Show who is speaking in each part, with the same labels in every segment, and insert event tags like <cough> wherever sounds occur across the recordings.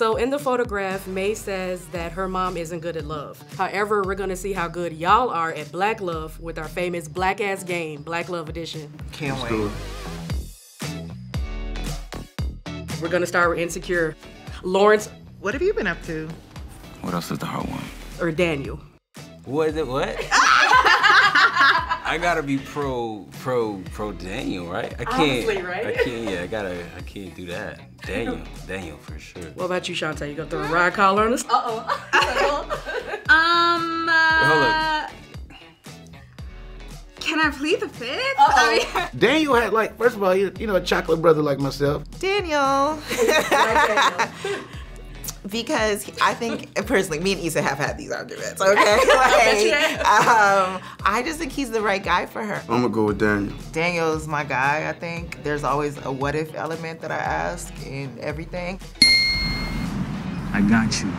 Speaker 1: So in the photograph, Mae says that her mom isn't good at love. However, we're gonna see how good y'all are at black love with our famous black ass game, Black Love Edition.
Speaker 2: Can't wait.
Speaker 1: We're gonna start with Insecure. Lawrence
Speaker 2: What have you been up to?
Speaker 3: What else is the hard one?
Speaker 1: or Daniel?
Speaker 4: What is it? What? <laughs> I gotta be pro, pro, pro Daniel, right? I can't.
Speaker 1: Obviously, right?
Speaker 4: I can't. Yeah, I gotta. I can't do that. Daniel, <laughs> Daniel for sure.
Speaker 1: What about you, Chanté? You gonna throw a ride collar on us? <laughs>
Speaker 5: Um. Uh,
Speaker 4: Hold up.
Speaker 5: Can I plead the fifth? I mean, <laughs>
Speaker 6: Daniel had like, first of all, you you know, a chocolate brother like myself.
Speaker 2: Daniel. Because I think personally, me and Issa have had these arguments. Okay, <laughs> like, um, I just think he's the right guy for her.
Speaker 7: I'm gonna go with Daniel.
Speaker 2: Daniel's my guy. I think there's always a what if element that I ask in everything.
Speaker 3: I got you.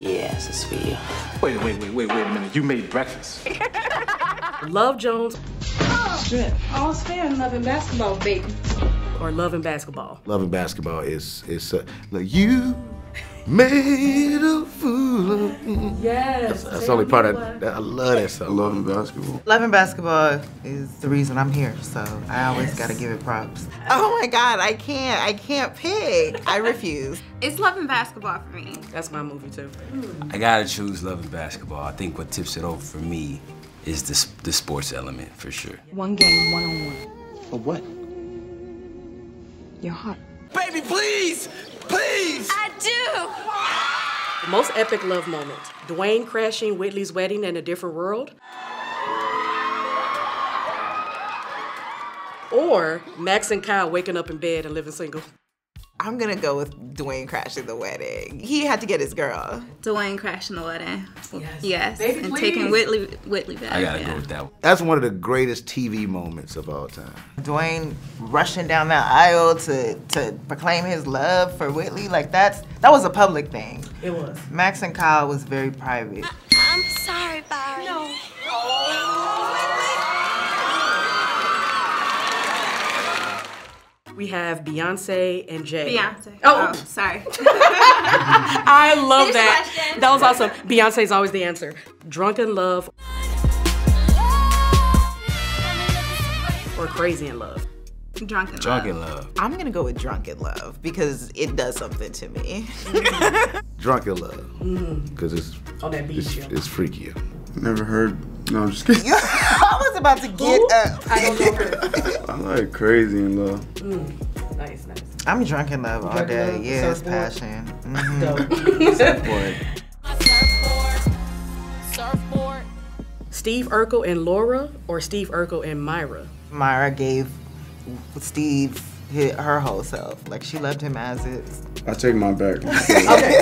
Speaker 8: Yes, it's for you.
Speaker 9: Wait, wait, wait, wait, wait a minute. You made breakfast.
Speaker 1: Love Jones
Speaker 10: All's fair in love and basketball, baby.
Speaker 1: Or Love and Basketball?
Speaker 6: Loving basketball is is uh, like you made a fool of me.
Speaker 1: Yes.
Speaker 6: That's the only part I, I love that
Speaker 7: I
Speaker 6: song.
Speaker 7: love him basketball.
Speaker 2: Loving basketball is the reason I'm here, so I always gotta give it props. Oh my god, I can't, I can't pick. I refuse. <laughs>
Speaker 5: it's love and basketball for me.
Speaker 1: That's my movie too.
Speaker 4: I gotta choose love and basketball. I think what tips it over for me is the the sports element for sure.
Speaker 10: One game, one on one.
Speaker 7: For what?
Speaker 10: Your heart.
Speaker 4: Baby, please, please.
Speaker 5: I do.
Speaker 1: The most epic love moment: Dwayne crashing Whitley's wedding in a different world, or Max and Kyle waking up in bed and living single.
Speaker 2: I'm gonna go with Dwayne crashing the wedding. He had to get his girl.
Speaker 5: Dwayne crashing the wedding.
Speaker 1: Yes.
Speaker 5: Yes.
Speaker 1: Baby,
Speaker 5: and
Speaker 1: please.
Speaker 5: taking Whitley Whitley back.
Speaker 4: I gotta
Speaker 5: yeah.
Speaker 4: go with that one.
Speaker 6: That's one of the greatest TV moments of all time.
Speaker 2: Dwayne rushing down that aisle to to proclaim his love for Whitley, like that's that was a public thing.
Speaker 1: It was.
Speaker 2: Max and Kyle was very private.
Speaker 5: I'm sorry, Barry. No.
Speaker 1: We have Beyonce and Jay.
Speaker 5: Beyonce.
Speaker 1: Oh.
Speaker 5: Oh, sorry. <laughs>
Speaker 1: I love
Speaker 5: Finish
Speaker 1: that.
Speaker 5: question.
Speaker 1: That was awesome. Beyonce is always the answer. Drunken love or crazy in love.
Speaker 5: Drunken.
Speaker 4: Drunk in
Speaker 5: love.
Speaker 4: love.
Speaker 2: I'm gonna go with Drunken Love because it does something to me. Mm. <laughs>
Speaker 6: Drunken love, mm. because it's
Speaker 1: On that beach.
Speaker 6: it's,
Speaker 1: yo.
Speaker 6: it's freakier.
Speaker 7: Never heard. No, I'm just kidding. <laughs>
Speaker 2: I was about to get up.
Speaker 1: I don't know her. <laughs>
Speaker 7: I like crazy in love.
Speaker 1: Nice, nice.
Speaker 2: I'm drunk in love all
Speaker 1: Drunk in
Speaker 2: day.
Speaker 1: love,
Speaker 2: Yes,
Speaker 1: surfboard.
Speaker 2: passion. Mhm.
Speaker 1: Dope. <laughs> Steve Urkel and Laura or Steve Urkel and Myra?
Speaker 2: Myra gave Steve hi- her whole self. Like she loved him as is.
Speaker 7: I take my back. <laughs>
Speaker 1: Okay.